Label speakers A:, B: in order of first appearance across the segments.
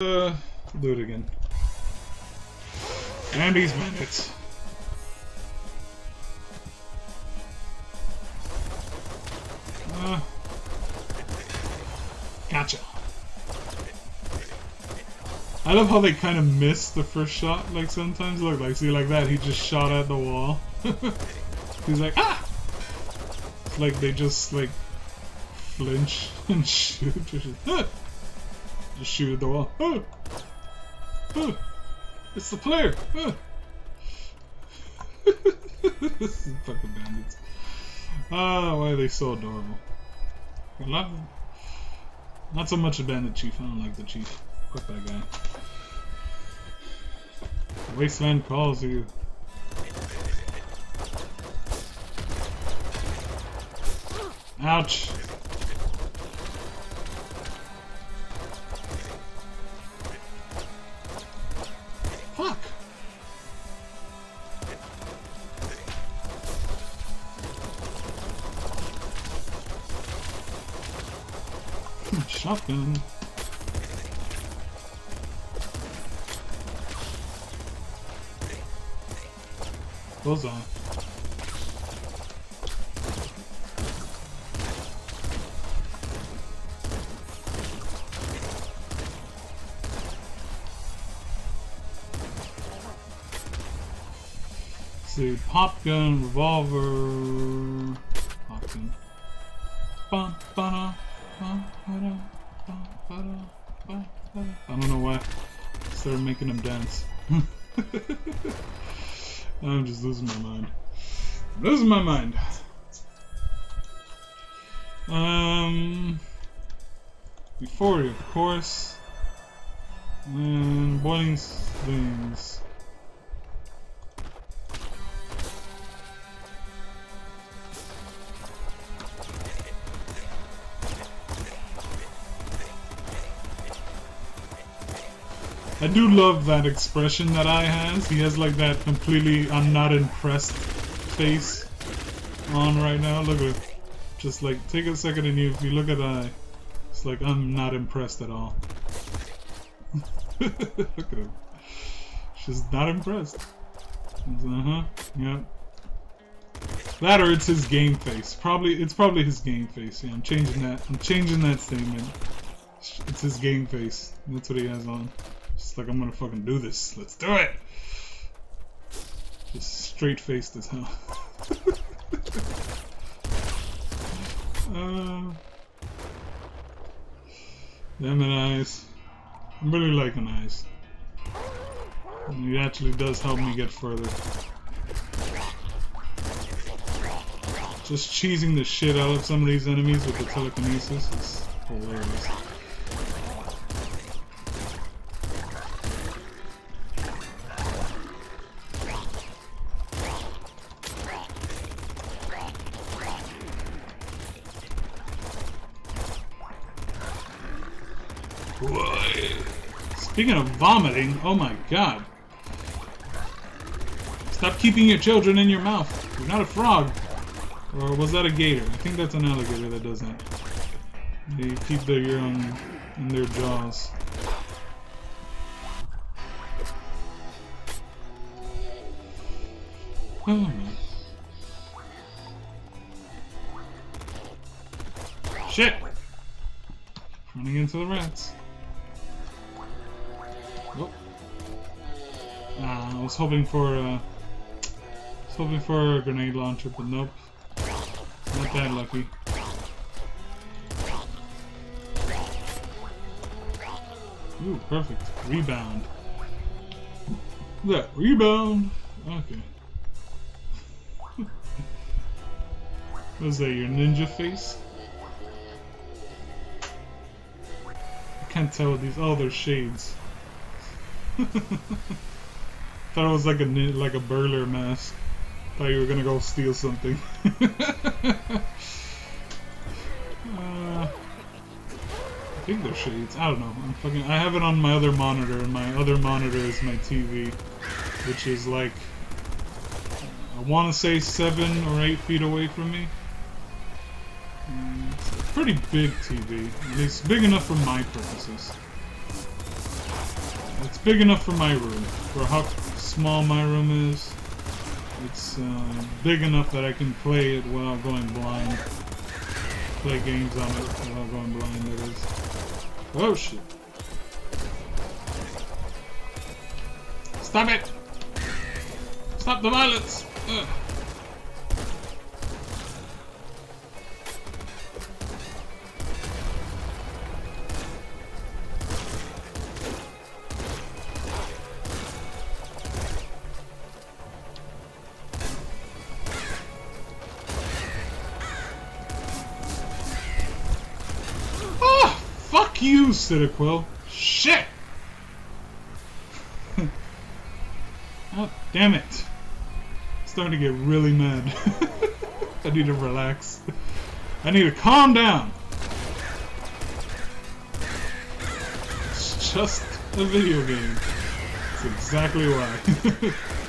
A: Uh, do it again. Andy's minutes. Uh, gotcha. I love how they kind of miss the first shot. Like sometimes, look, like see, like that, he just shot at the wall. He's like, ah! It's like they just like flinch and shoot. Just, shoot at the wall. Ah! Ah! It's the player. This is fucking bandits. Ah, why are they so adorable? Not, not so much a bandit chief. I don't like the chief. Fuck that guy. Wasteland calls you. Ouch. Shotgun. Goes on. see, pop gun, revolver, pop gun. Ba, ba, da, I don't know why. Started making them dance. I'm just losing my mind. Losing my mind. Um, before you, of course, and boiling things. I do love that expression that I has. He has like that completely I'm not impressed face on right now. Look at just like take a second and you if you look at I it's like I'm not impressed at all. look at him. She's not impressed. Uh-huh. Yep. That or it's his game face. Probably it's probably his game face. Yeah, I'm changing that. I'm changing that statement. It's his game face. That's what he has on. Just like I'm gonna fucking do this. Let's do it. Just straight faced as hell. uh, damn it, eyes. I'm really liking eyes. And it actually does help me get further. Just cheesing the shit out of some of these enemies with the telekinesis is hilarious. Speaking of vomiting, oh my god. Stop keeping your children in your mouth. You're not a frog. Or was that a gator? I think that's an alligator that does that. They keep their young in their jaws. Oh. Shit! Running into the rats. Was hoping for uh, I was hoping for a grenade launcher, but nope. Not that lucky. Ooh, perfect. Rebound. That rebound. Okay. Was that your ninja face? I can't tell these. Oh, they're shades. Thought it was like a like a burglar mask. Thought you were gonna go steal something. uh, I think they're shades. I don't know. I'm fucking. I have it on my other monitor, and my other monitor is my TV, which is like I want to say seven or eight feet away from me. Mm, it's a pretty big TV. At least big enough for my purposes. It's big enough for my room. For how small my room is. It's uh, big enough that I can play it without going blind. Play games on it without going blind, that is. Oh shit. Stop it! Stop the violence! Ugh. You, Citaquil! Shit! oh, damn it. starting to get really mad. I need to relax. I need to calm down. It's just a video game. That's exactly why.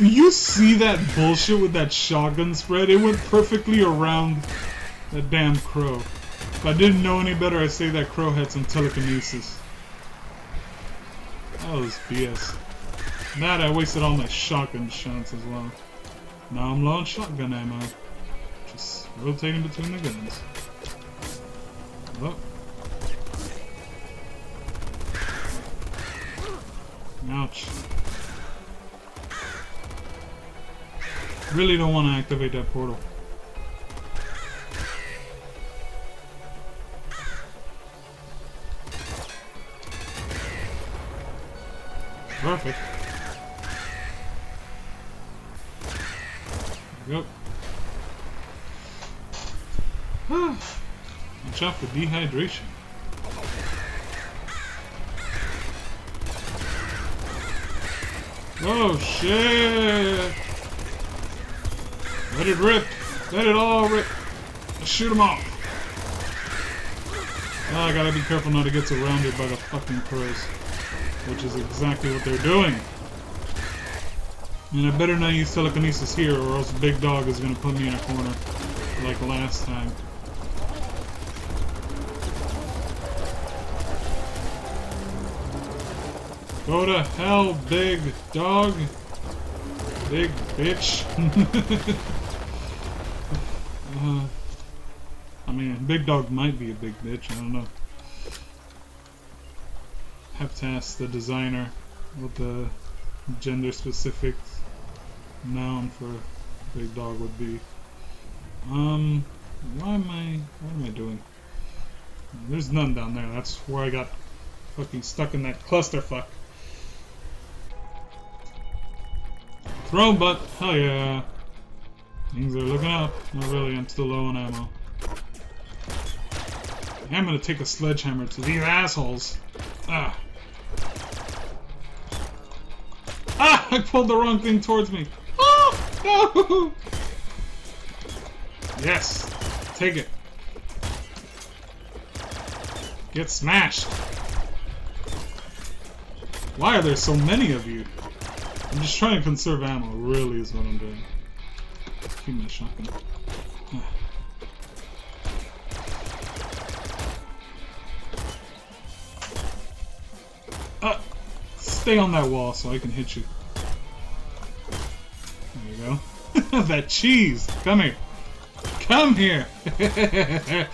A: you see that bullshit with that shotgun spread? It went perfectly around that damn crow. If I didn't know any better, I'd say that crow had some telekinesis. That was BS. That I wasted all my shotgun shots as well. Now I'm low on shotgun ammo. Just rotating between the guns. Oh. Ouch. Really don't want to activate that portal. Perfect. Go. Watch out for dehydration. Oh shit! Let it rip! Let it all rip! Shoot them off! Oh, I gotta be careful not to get surrounded by the fucking crows. Which is exactly what they're doing. And I better not use telekinesis here or else Big Dog is gonna put me in a corner. Like last time. Go to hell, big dog. Big bitch. uh, I mean, big dog might be a big bitch. I don't know. Have to ask the designer what the gender specific noun for big dog would be. Um, why am I, what am I doing? There's none down there. That's where I got fucking stuck in that clusterfuck. Throne butt! Hell yeah! Things are looking up. Not really, I'm still low on ammo. I'm gonna take a sledgehammer to these assholes. Ah. Ah! I pulled the wrong thing towards me. No! Yes! Take it. Get smashed! Why are there so many of you? I'm just trying to conserve ammo, really is what I'm doing. Keep my shotgun. Stay on that wall so I can hit you. There you go. that cheese! Come here! Come here!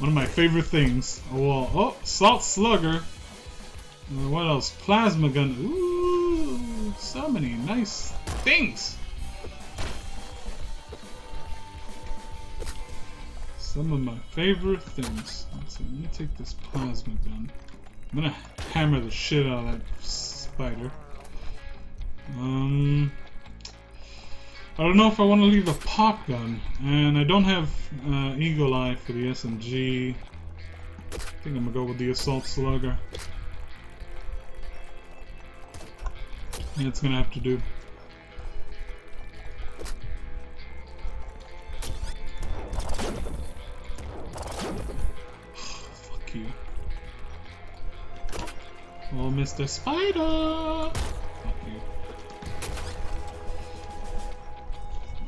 A: One of my favorite things. A wall. Oh, Assault Slugger. Uh, what else? Plasma gun. Ooh, so many nice things. Some of my favorite things. Let's see, let me take this plasma gun. I'm gonna hammer the shit out of that spider. Um, I don't know if I want to leave the pop gun, and I don't have uh, Eagle Eye for the SMG. I think I'm gonna go with the Assault Slugger. Yeah, it's gonna have to do. Mr. Spider!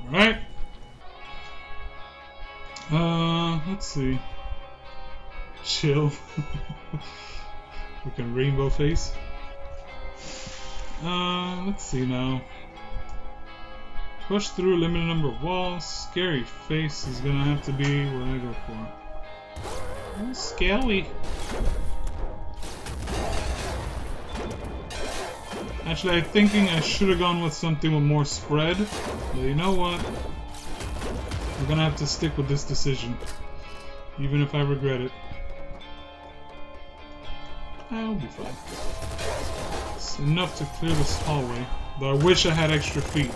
A: Alright. Uh, let's see. Chill. we can rainbow face. Uh, let's see now. Push through a limited number of walls. Scary face is gonna have to be what I go for. Scary. Actually, I'm thinking I should have gone with something with more spread. But you know what? I'm gonna have to stick with this decision. Even if I regret it. I'll be fine. It's enough to clear this hallway. But I wish I had extra feet.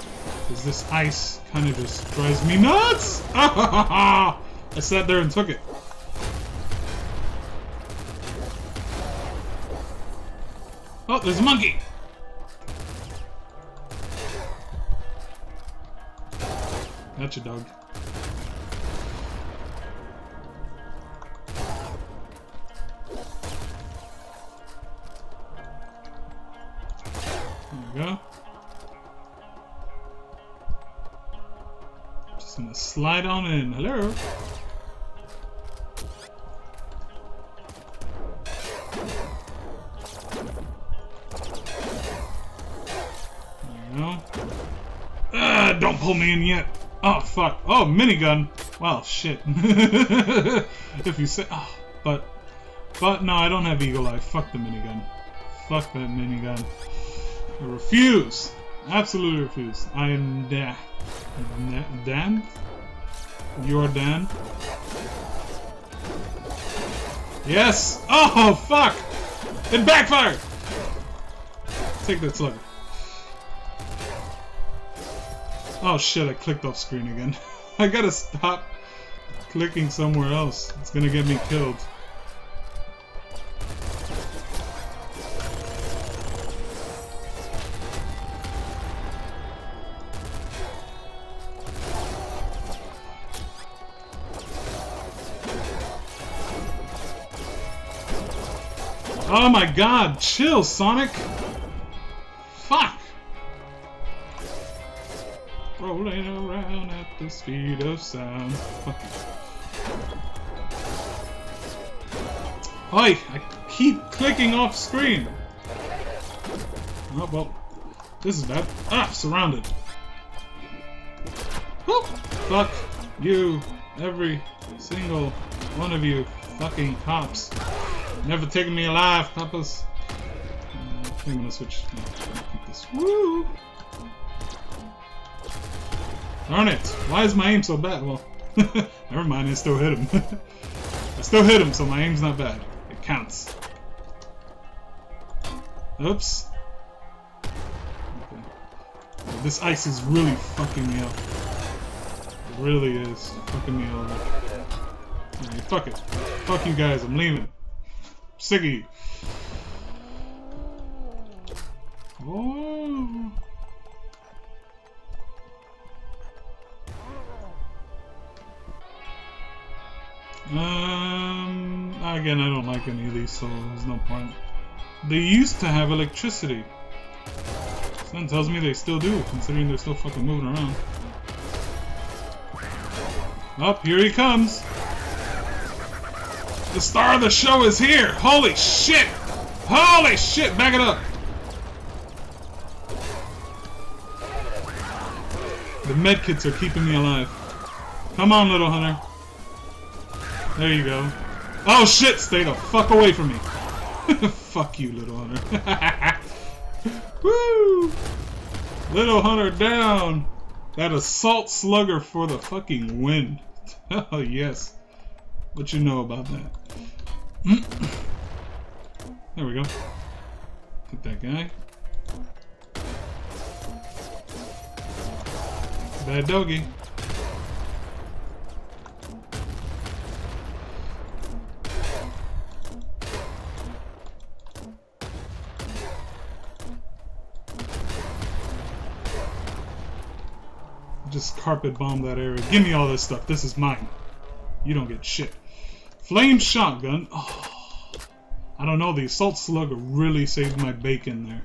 A: Because this ice kind of just drives me nuts! I sat there and took it. Oh, there's a monkey! Gotcha, dog. There we go. Just gonna slide on in. Hello? There go. Ah, don't pull me in yet. Oh, fuck. Oh, minigun. Well, shit. if you say... Oh, but... But, no, I don't have Eagle Eye. Fuck the minigun. Fuck that minigun. I refuse. Absolutely refuse. I am da... Dan? You're Dan? Yes! Oh, fuck! It backfired! Take that slugger. Oh shit, I clicked off screen again. I gotta stop clicking somewhere else. It's gonna get me killed. Oh my god, chill, Sonic! Speed of sound. Hi, I keep clicking off screen! Oh, well, this is bad. Ah, surrounded. Whoop! Fuck you, every single one of you fucking cops. Never taking me alive, papas. Uh, I think I'm gonna switch. No, keep this. Woo! Darn it! Why is my aim so bad? Well, never mind, I still hit him. I still hit him, so my aim's not bad. It counts. Oops. Okay. This ice is really fucking me up. It really is fucking me over. Right, fuck it. Fuck you guys, I'm leaving. Sick of you. Oh. Um, again, I don't like any of these, so there's no point. They used to have electricity. Something tells me they still do, considering they're still fucking moving around. Up, here he comes! The star of the show is here! Holy shit! Holy shit! Back it up! The medkits are keeping me alive. Come on, little hunter. There you go. Oh shit! Stay the fuck away from me! fuck you, little hunter. Woo! Little hunter down! That assault slugger for the fucking win. oh yes. What you know about that? there we go. Get that guy. Bad doggy. Just carpet bomb that area. Give me all this stuff. This is mine. You don't get shit. Flame shotgun. Oh, I don't know. The assault slug really saved my bacon there.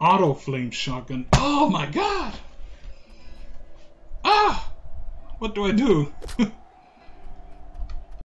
A: Auto flame shotgun. Oh my god! Ah! What do I do?